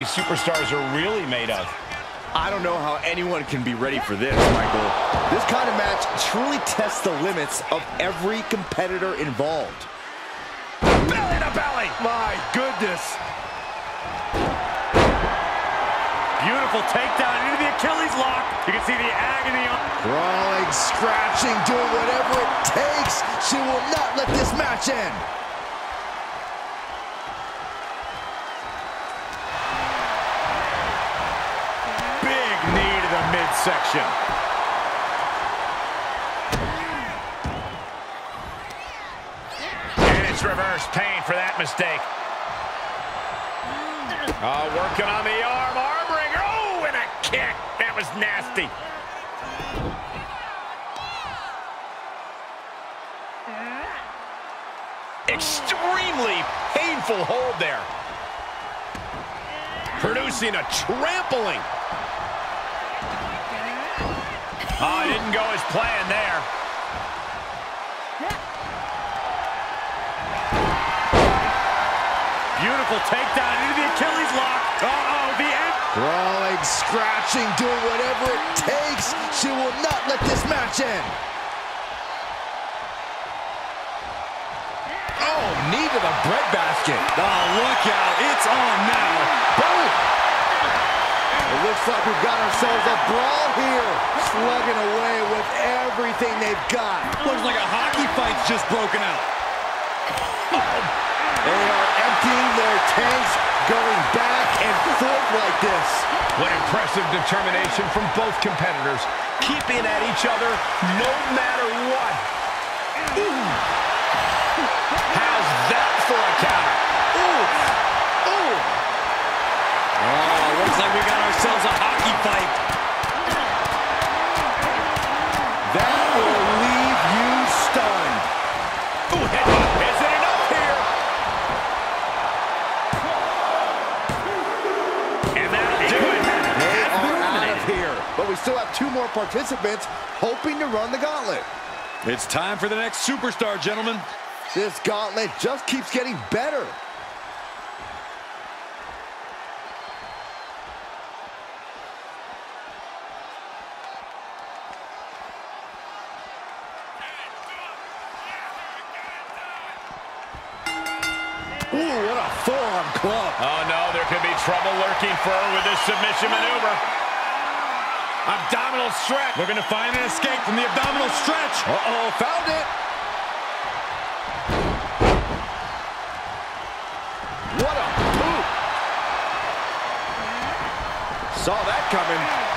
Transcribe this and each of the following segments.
these superstars are really made of. I don't know how anyone can be ready for this, Michael. This kind of match truly tests the limits of every competitor involved. Belly to belly! My goodness! Beautiful takedown into the Achilles lock. You can see the agony on... Crawling, scratching, doing whatever it takes. She will not let this match end. Midsection. And it's reverse pain for that mistake. Oh, working on the arm, arm wringer. Oh, and a kick. That was nasty. Extremely painful hold there. Producing a trampling. Oh, it didn't go as planned there. Beautiful takedown into the Achilles lock. Uh-oh, the end. Crawling, scratching, doing whatever it takes. She will not let this match end. Oh, knee to the breadbasket. Oh, look out. It's on now. Boom! Looks like we've got ourselves a brawl here. Slugging away with everything they've got. Looks like a hockey fight's just broken out. They are emptying their tanks, going back and forth like this. What impressive determination from both competitors, keeping at each other no matter what. Ooh. How's that for a counter? Still have two more participants hoping to run the gauntlet. It's time for the next superstar, gentlemen. This gauntlet just keeps getting better. Ooh, what a forearm club. Oh, no, there could be trouble lurking for her with this submission maneuver. Abdominal stretch. We're going to find an escape from the abdominal stretch. Uh-oh, found it. What a boot. Saw that coming.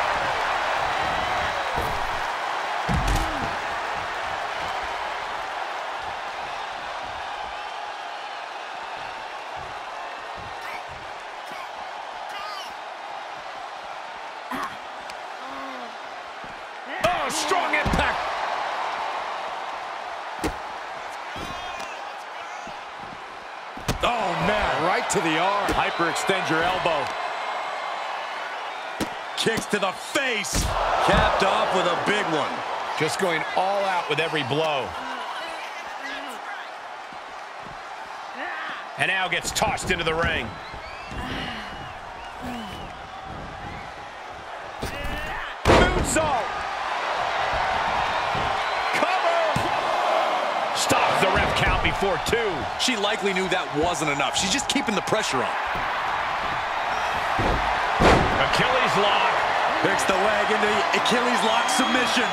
Oh, man. Right to the arm. Hyperextend your elbow. Kicks to the face. Capped off with a big one. Just going all out with every blow. And now gets tossed into the ring. Count before two. She likely knew that wasn't enough. She's just keeping the pressure on. Achilles lock. Picks the leg into the Achilles lock submission.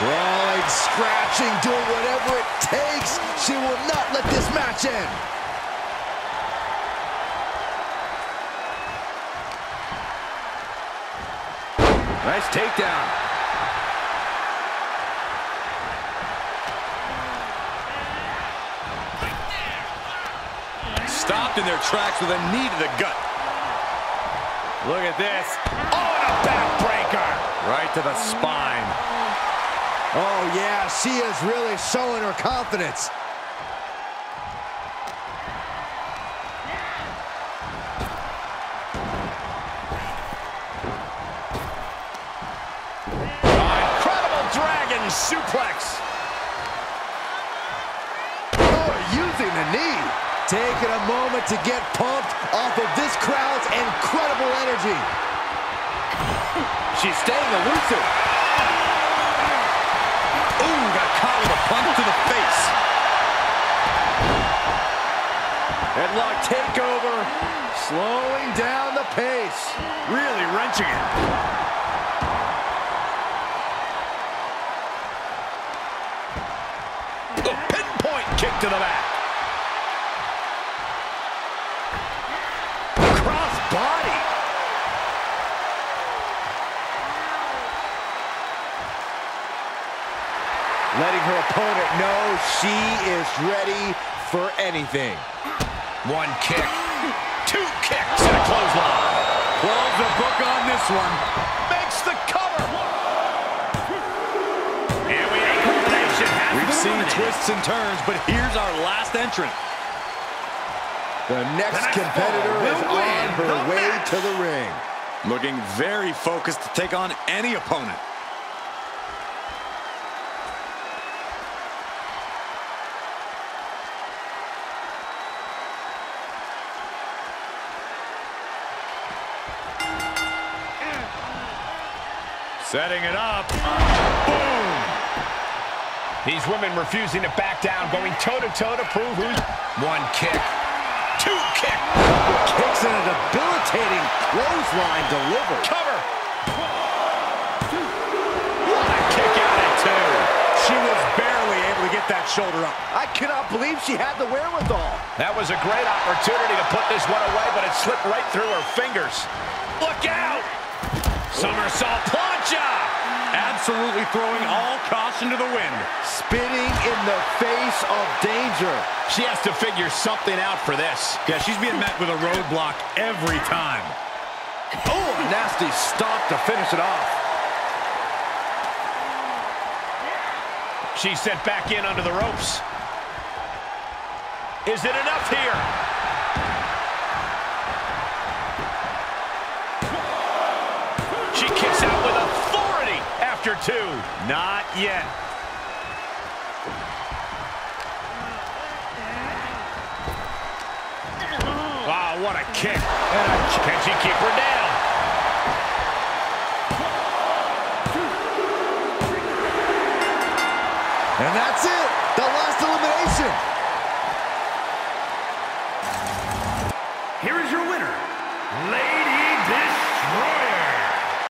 Crawling, scratching, doing whatever it takes. She will not let this match end. Nice takedown. Stopped in their tracks with a knee to the gut. Look at this. Oh, and a backbreaker. Right to the spine. Oh, yeah, she is really showing her confidence. Incredible dragon suplex. Taking a moment to get pumped off of this crowd's incredible energy. She's staying elusive. Ooh, got caught with a punch to the face. Headlock takeover, slowing down the pace. Really wrenching it. The pinpoint kick to the back. Letting her opponent know she is ready for anything. One kick, two kicks, and a clothesline. Close the book on this one. Makes the cover. And we have combination We've seen twists and turns, but here's our last entrant. The next next competitor is on her way match. to the ring. Looking very focused to take on any opponent. Setting it up. Boom! These women refusing to back down, going toe-to-toe to prove who's... One kick, two kick, Kicks in a debilitating clothesline delivered. cover. What a kick out at two. She was barely able to get that shoulder up. I cannot believe she had the wherewithal. That was a great opportunity to put this one away, but it slipped right through her fingers. Look out! Somersault plancha! Absolutely throwing all caution to the wind. Spitting in the face of danger. She has to figure something out for this. Yeah, she's being met with a roadblock every time. Oh, a nasty stop to finish it off. She's sent back in under the ropes. Is it enough here? Two. Not yet. Wow, what a kick. Can she keep her down? And that's it. The last elimination. Here is your winner, ladies